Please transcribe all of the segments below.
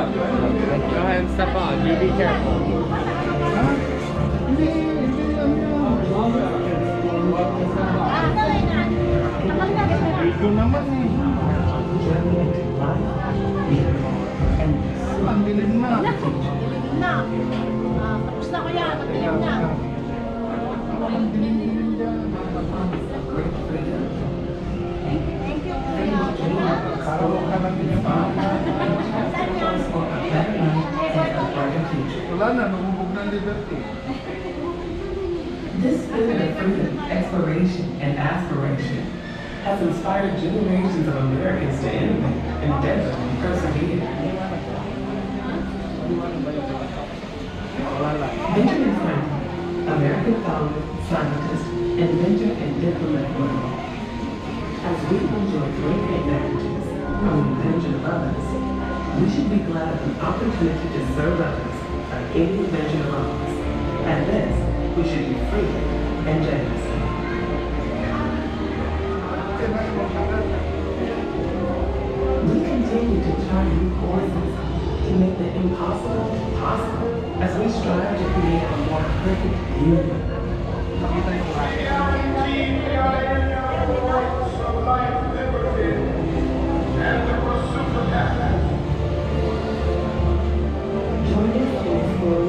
Welcome. Go ahead and step on. You be careful. Ito naman eh. Ang dilim na. na. Ah, tapos na ko yan. Matilim na. Ang dilim-dilim dyan. Thank you, kuya. Karawak ka lang Wala na, lumubog ng liberty. This spirit of freedom, exploration, and aspiration has inspired generations of Americans to innovate, endeavor, and persevere. Benjamin Franklin, American founder, scientist, inventor, and diplomat wrote, As we enjoy great advantages from the invention of others, we should be glad of the opportunity to serve others invention of ours. And this, we should be free and generous. We continue to chart new courses to make the impossible possible as we strive to create a more perfect union.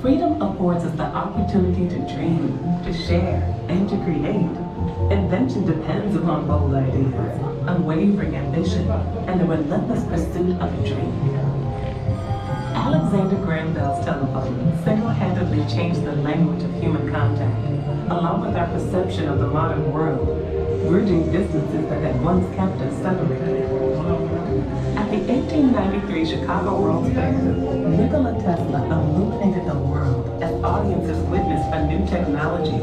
Freedom affords us the opportunity to dream, to share, and to create. Invention depends upon bold ideas, unwavering ambition, and the relentless pursuit of a dream. Bell's telephone single-handedly changed the language of human contact, along with our perception of the modern world, bridging distances that had once kept us separated. At the 1893 Chicago World's Fair, Nikola Tesla illuminated the world as audiences witnessed a new technology,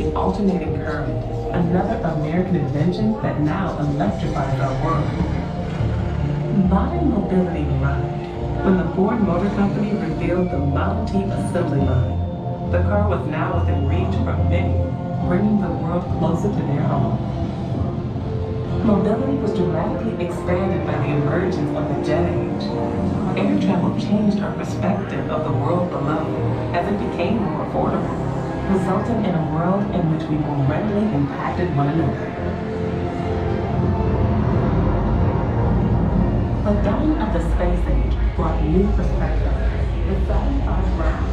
the alternating current, another American invention that now electrifies our world. Modern mobility arrived when the Ford Motor Company revealed the Model T assembly line. The car was now within reach for many, bringing the world closer to their home. Mobility was dramatically expanded by the emergence of the jet age. Air travel changed our perspective of the world below as it became more affordable, resulting in a world in which we more readily impacted one another. The dawn of the brought new perspective. The 75 rounds of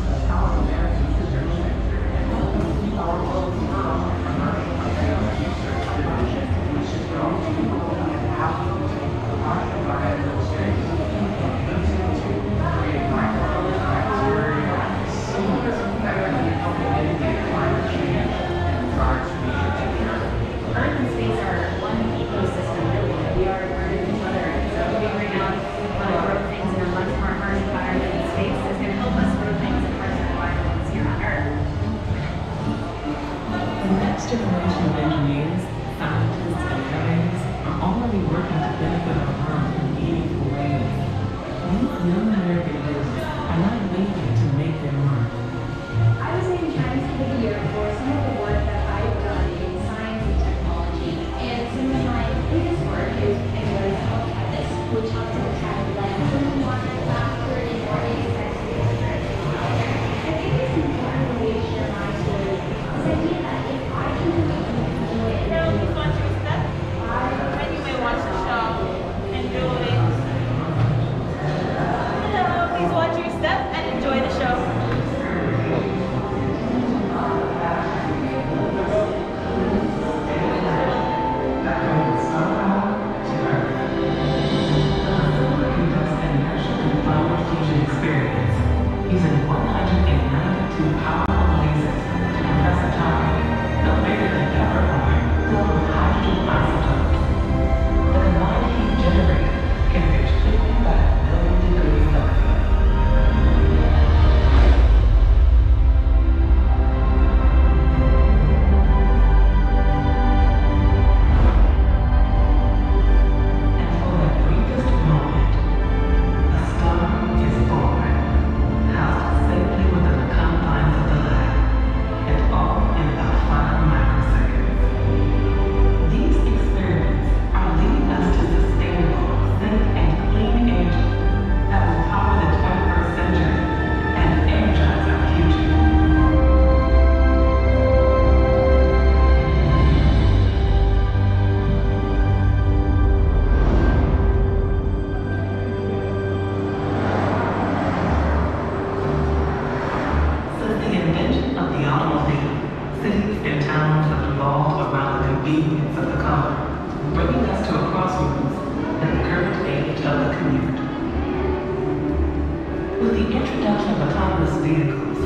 With the introduction of autonomous vehicles,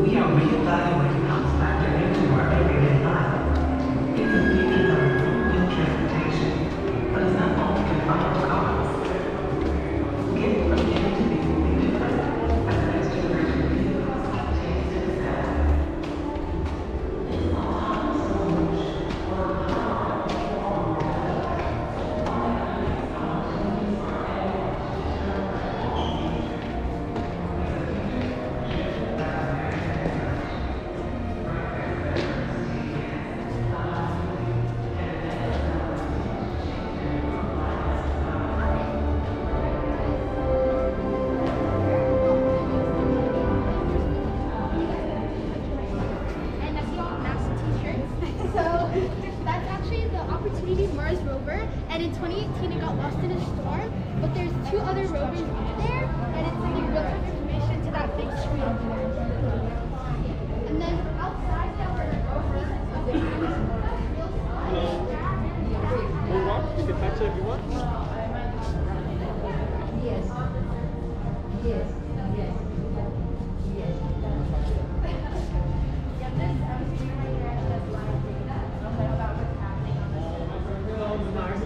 we are reevaluating rover, and in 2018 it got lost in a storm. But there's two other rovers there, and it's sending real-time information to that big screen. And then outside there were if you want. Yes. Yes. Yes. Yes. Mars,